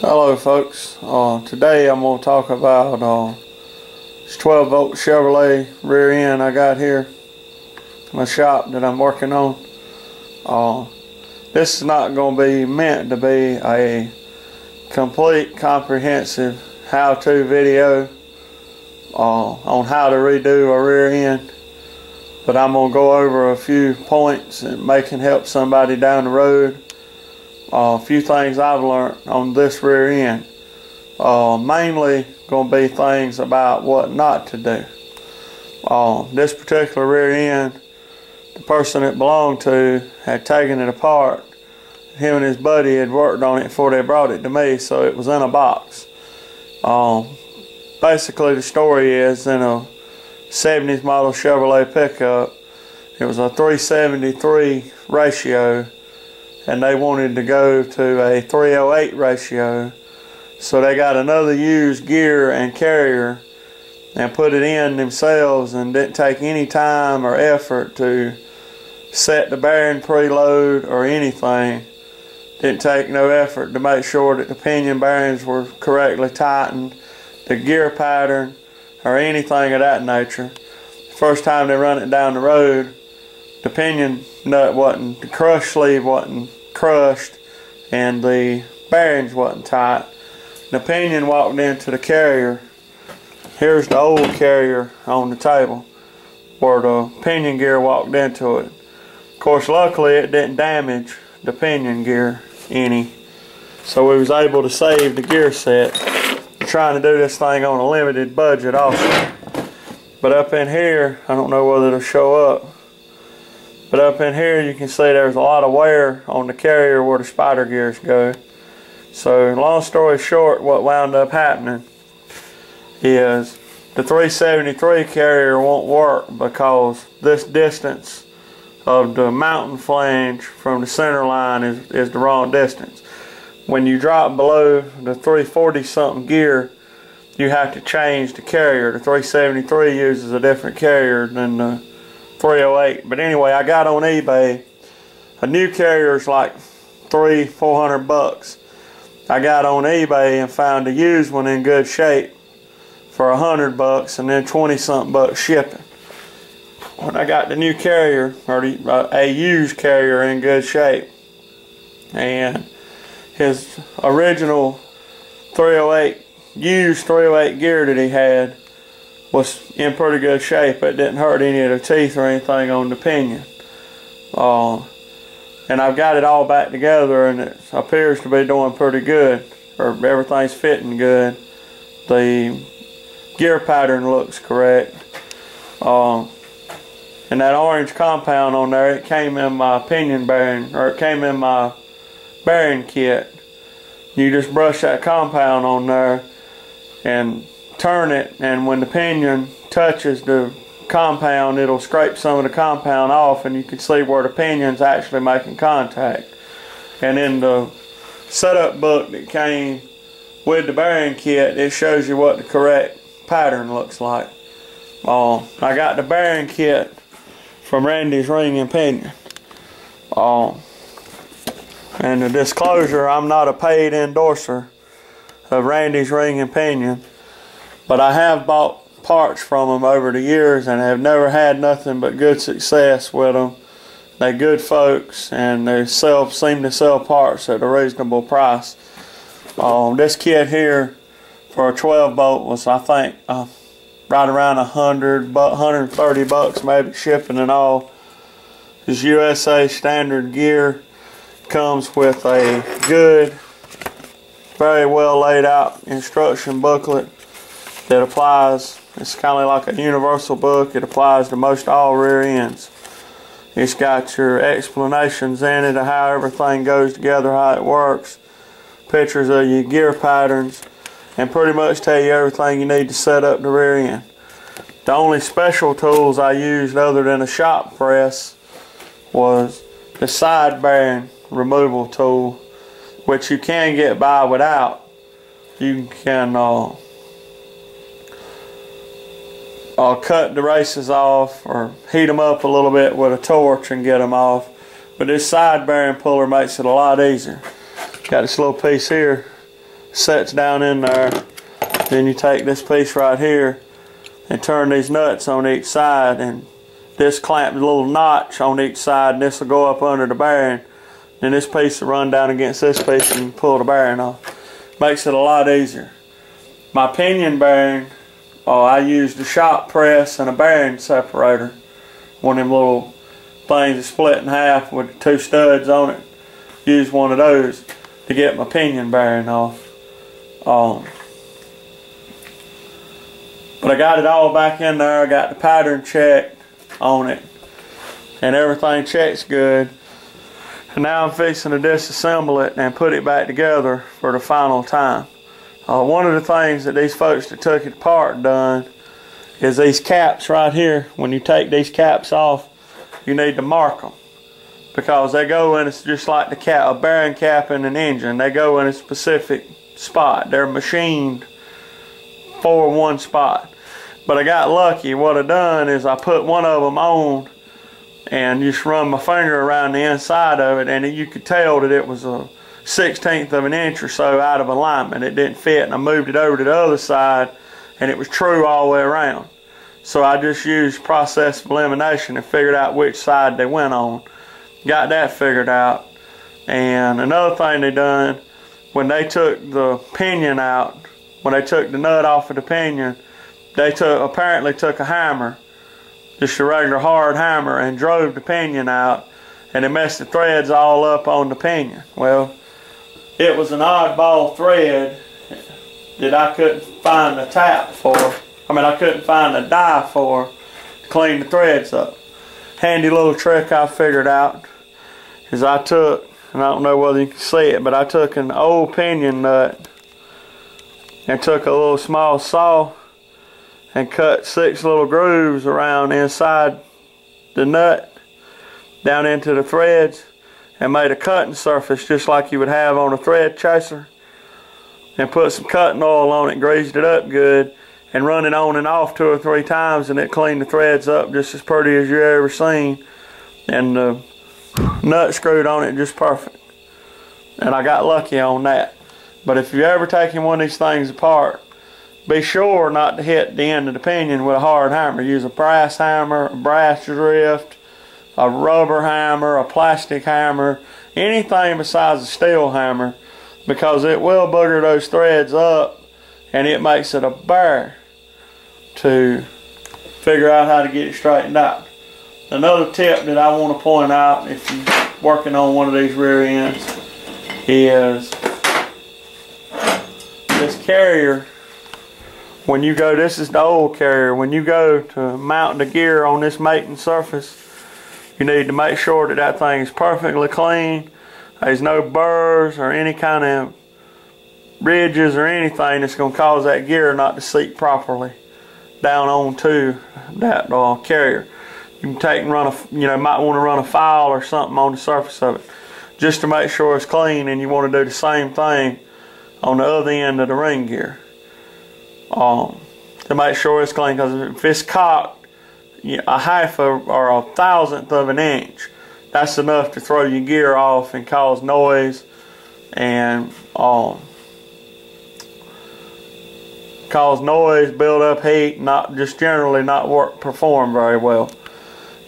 Hello folks, uh, today I'm going to talk about uh, this 12 bolt Chevrolet rear end I got here. In my shop that I'm working on. Uh, this is not going to be meant to be a complete comprehensive how-to video uh, on how to redo a rear end but I'm going to go over a few points and may can help somebody down the road a few things I've learned on this rear end. Uh, mainly going to be things about what not to do. Uh, this particular rear end, the person it belonged to had taken it apart. Him and his buddy had worked on it before they brought it to me, so it was in a box. Um, basically, the story is in a 70s model Chevrolet pickup, it was a 373 ratio and they wanted to go to a 308 ratio. So they got another used gear and carrier and put it in themselves and didn't take any time or effort to set the bearing preload or anything. Didn't take no effort to make sure that the pinion bearings were correctly tightened, the gear pattern, or anything of that nature. First time they run it down the road, the pinion nut wasn't, the crush sleeve wasn't crushed and the bearings wasn't tight. The pinion walked into the carrier. Here's the old carrier on the table where the pinion gear walked into it. Of course, luckily it didn't damage the pinion gear any. So we was able to save the gear set. trying to do this thing on a limited budget also. But up in here, I don't know whether it'll show up. But up in here you can see there's a lot of wear on the carrier where the spider gears go. So long story short, what wound up happening is the 373 carrier won't work because this distance of the mounting flange from the center line is, is the wrong distance. When you drop below the 340 something gear, you have to change the carrier. The 373 uses a different carrier than the 308. But anyway, I got on eBay. A new carrier is like three, four hundred bucks. I got on eBay and found a used one in good shape for a hundred bucks and then 20 something bucks shipping. When I got the new carrier, or uh, a used carrier in good shape, and his original 308 used 308 gear that he had was in pretty good shape. It didn't hurt any of the teeth or anything on the pinion. Uh, and I've got it all back together and it appears to be doing pretty good or everything's fitting good. The gear pattern looks correct. Uh, and that orange compound on there, it came in my pinion bearing or it came in my bearing kit. You just brush that compound on there and turn it and when the pinion touches the compound it'll scrape some of the compound off and you can see where the pinion's actually making contact. And in the setup book that came with the bearing kit it shows you what the correct pattern looks like. Uh, I got the bearing kit from Randy's Ring and Pinion. Uh, and the disclosure I'm not a paid endorser of Randy's Ring and Pinion but I have bought parts from them over the years and have never had nothing but good success with them. They're good folks and they sell seem to sell parts at a reasonable price. Um, this kit here for a 12 bolt was I think uh, right around a hundred, but 130 bucks maybe shipping and all. This USA standard gear comes with a good, very well laid out instruction booklet that applies, it's kind of like a universal book. It applies to most all rear ends. It's got your explanations in it of how everything goes together, how it works, pictures of your gear patterns, and pretty much tell you everything you need to set up the rear end. The only special tools I used other than a shop press was the side bearing removal tool, which you can get by without. You can uh, I'll cut the races off or heat them up a little bit with a torch and get them off. But this side bearing puller makes it a lot easier. Got this little piece here, sets down in there. Then you take this piece right here and turn these nuts on each side and this clamps a little notch on each side and this will go up under the bearing. Then this piece will run down against this piece and pull the bearing off. Makes it a lot easier. My pinion bearing, oh, I used a shop press and a bearing separator. One of them little things that split in half with two studs on it. Use one of those to get my pinion bearing off. Um, but I got it all back in there. I got the pattern checked on it. And everything checks good. And now I'm fixing to disassemble it and put it back together for the final time. Uh, one of the things that these folks that took it apart done is these caps right here. When you take these caps off, you need to mark them because they go in it's just like the cap a bearing cap in an engine. They go in a specific spot. They're machined for one spot. But I got lucky. What I done is I put one of them on and just run my finger around the inside of it and you could tell that it was a 16th of an inch or so out of alignment it didn't fit and I moved it over to the other side and it was true all the way around so I just used process of elimination and figured out which side they went on got that figured out. And another thing they done, when they took the pinion out, when they took the nut off of the pinion, they took apparently took a hammer, just a regular hard hammer, and drove the pinion out, and it messed the threads all up on the pinion. Well, it was an oddball thread that I couldn't find the tap for. I mean, I couldn't find the die for to clean the threads up handy little trick I figured out is I took, and I don't know whether you can see it, but I took an old pinion nut and took a little small saw and cut six little grooves around inside the nut down into the threads and made a cutting surface just like you would have on a thread chaser and put some cutting oil on it, greased it up good and run it on and off two or three times and it cleaned the threads up just as pretty as you ever seen. And the nut screwed on it just perfect. And I got lucky on that. But if you're ever taking one of these things apart be sure not to hit the end of the pinion with a hard hammer. Use a brass hammer a brass drift a rubber hammer a plastic hammer anything besides a steel hammer because it will booger those threads up and it makes it a bear to figure out how to get it straightened out. Another tip that I want to point out if you're working on one of these rear ends is this carrier when you go this is the old carrier when you go to mount the gear on this mating surface you need to make sure that that thing is perfectly clean there's no burrs or any kind of ridges or anything that's going to cause that gear not to seat properly down onto that uh, carrier. You can take and run a, you know, might want to run a file or something on the surface of it just to make sure it's clean and you want to do the same thing on the other end of the ring gear um, to make sure it's clean because if it's cocked a half of, or a thousandth of an inch that's enough to throw your gear off and cause noise and um, cause noise, build up heat, not just generally not work perform very well.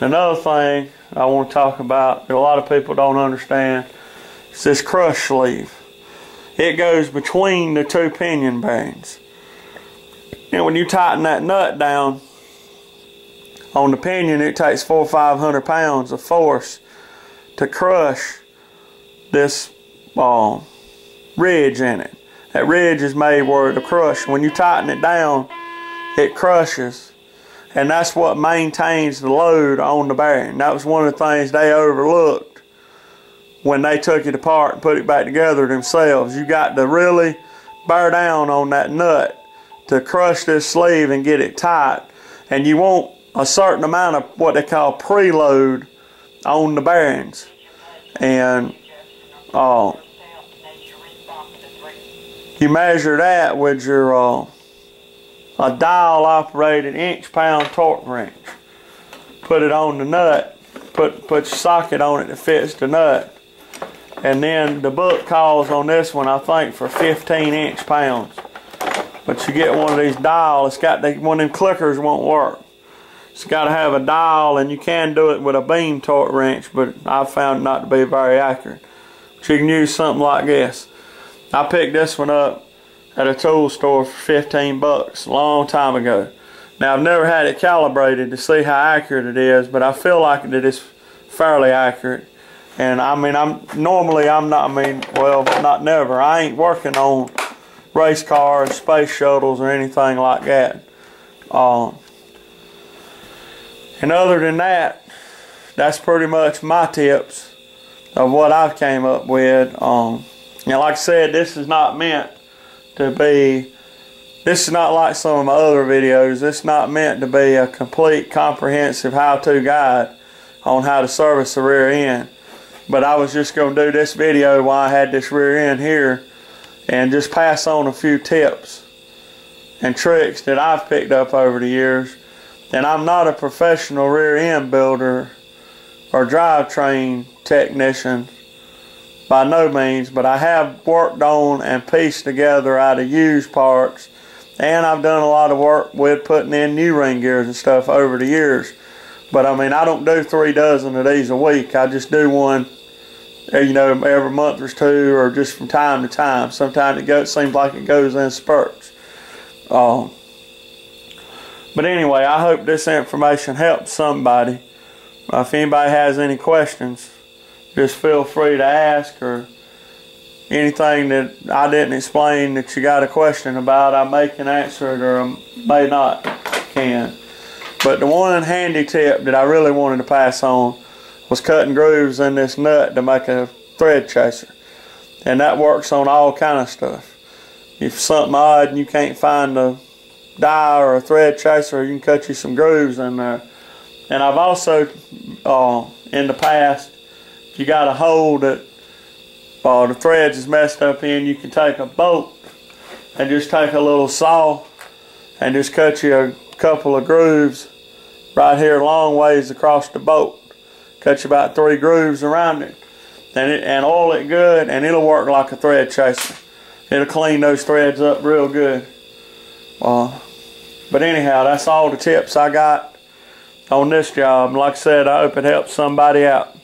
Another thing I want to talk about that a lot of people don't understand is this crush sleeve. It goes between the two pinion bearings. And when you tighten that nut down on the pinion, it takes four or five hundred pounds of force to crush this uh, ridge in it. That ridge is made where the crush, when you tighten it down, it crushes. And that's what maintains the load on the bearing. That was one of the things they overlooked when they took it apart and put it back together themselves. You got to really bear down on that nut to crush this sleeve and get it tight. And you want a certain amount of what they call preload on the bearings. And uh, you measure that with your uh, a dial operated inch pound torque wrench. Put it on the nut, put, put your socket on it that fits the nut, And then the book calls on this one, I think, for 15 inch pounds. But you get one of these dial, it's got the, one of them clickers won't work. It's got to have a dial, and you can do it with a beam torque wrench, but I've found not to be very accurate. But you can use something like this. I picked this one up at a tool store for 15 bucks a long time ago. Now I've never had it calibrated to see how accurate it is, but I feel like it is fairly accurate. And I mean, I'm normally I'm not. I mean, well, not never. I ain't working on race cars, space shuttles, or anything like that. Um, and other than that, that's pretty much my tips of what I've came up with. Um, and like I said, this is not meant to be. This is not like some of my other videos. This is not meant to be a complete, comprehensive how-to guide on how to service the rear end. But I was just going to do this video while I had this rear end here and just pass on a few tips and tricks that I've picked up over the years. And I'm not a professional rear end builder or drivetrain technician by no means, but I have worked on and pieced together out of used parts and I've done a lot of work with putting in new ring gears and stuff over the years. But I mean, I don't do three dozen of these a week. I just do one uh, you know, every month or two, or just from time to time. Sometimes it goes, seems like it goes in spurts. Um, but anyway, I hope this information helps somebody. If anybody has any questions, just feel free to ask or anything that I didn't explain that you got a question about, I may can answer it or I may not can. But the one handy tip that I really wanted to pass on was cutting grooves in this nut to make a thread chaser. And that works on all kind of stuff. If something odd and you can't find a die or a thread chaser, you can cut you some grooves in there. And I've also, uh, in the past, if you got a hole that uh, the threads is messed up in, you can take a bolt and just take a little saw and just cut you a couple of grooves right here long ways across the bolt. Cut you about three grooves around it. And, it, and oil it good, and it'll work like a thread chaser. It'll clean those threads up real good. Uh, but anyhow, that's all the tips I got on this job. Like I said, I hope it helps somebody out.